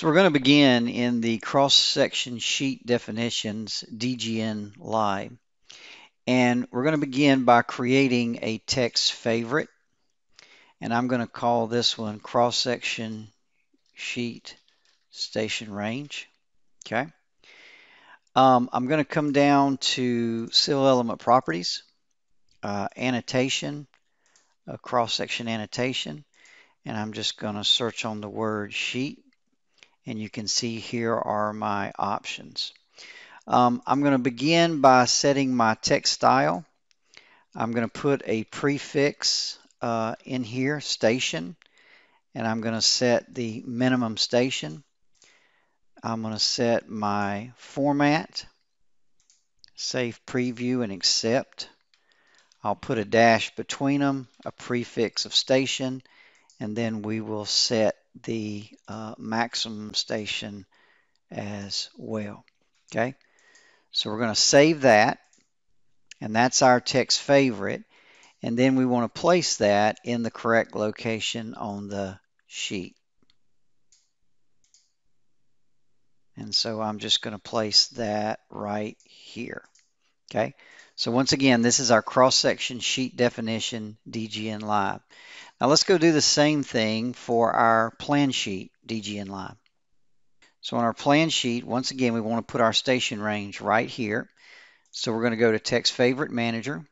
So we're going to begin in the cross-section sheet definitions DGNLib. And we're going to begin by creating a text favorite. And I'm going to call this one cross-section sheet station range. Okay. Um, I'm going to come down to civil element properties, uh, annotation, cross-section annotation, and I'm just going to search on the word sheet and you can see here are my options. Um, I'm going to begin by setting my text style. I'm going to put a prefix uh, in here, station, and I'm going to set the minimum station. I'm going to set my format, save preview and accept. I'll put a dash between them, a prefix of station, and then we will set the uh, maximum station as well. Okay, so we're going to save that, and that's our text favorite. And then we want to place that in the correct location on the sheet. And so I'm just going to place that right here. Okay, so once again, this is our cross-section sheet definition DGNLib. Now let's go do the same thing for our plan sheet DGNLib. So on our plan sheet, once again, we want to put our station range right here. So we're going to go to Text Favorite Manager.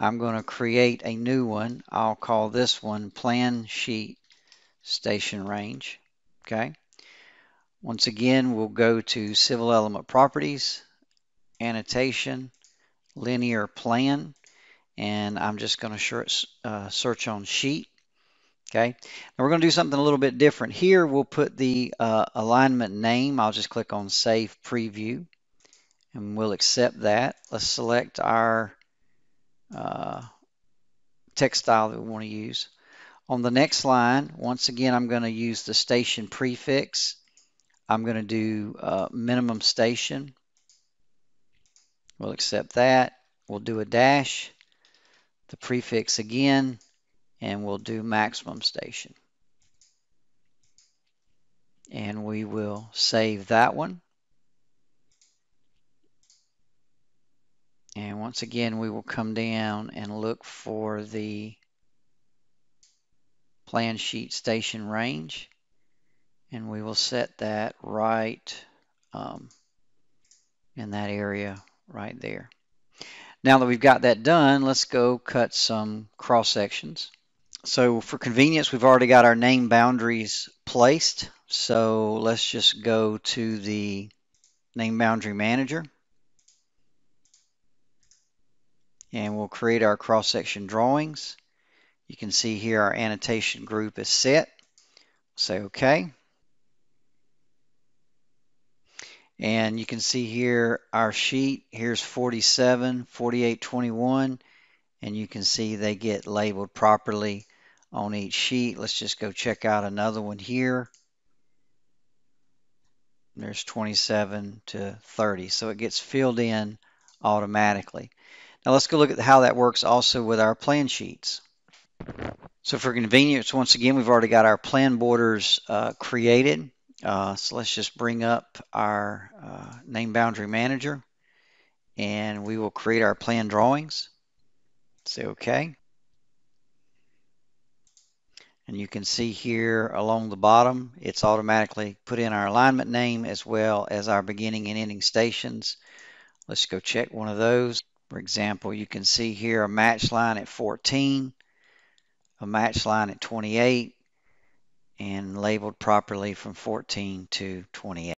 I'm going to create a new one. I'll call this one Plan Sheet Station Range. Okay. Once again, we'll go to Civil Element Properties, Annotation, Linear Plan and I'm just going to uh, search on sheet. Okay, now we're going to do something a little bit different. Here we'll put the uh, alignment name. I'll just click on Save Preview and we'll accept that. Let's select our uh, text style that we want to use. On the next line, once again, I'm going to use the station prefix. I'm going to do uh, minimum station. We'll accept that. We'll do a dash the prefix again, and we'll do maximum station. And we will save that one. And once again, we will come down and look for the plan sheet station range. And we will set that right um, in that area right there. Now that we've got that done, let's go cut some cross sections. So for convenience, we've already got our name boundaries placed. So let's just go to the name boundary manager. And we'll create our cross section drawings. You can see here our annotation group is set. Say OK. And you can see here our sheet, here's 47, 48, 21, and you can see they get labeled properly on each sheet. Let's just go check out another one here. There's 27 to 30, so it gets filled in automatically. Now let's go look at how that works also with our plan sheets. So for convenience, once again, we've already got our plan borders uh, created. Uh, so let's just bring up our uh, name boundary manager and we will create our plan drawings. Say OK. And you can see here along the bottom, it's automatically put in our alignment name as well as our beginning and ending stations. Let's go check one of those. For example, you can see here a match line at 14, a match line at 28, and labeled properly from 14 to 28.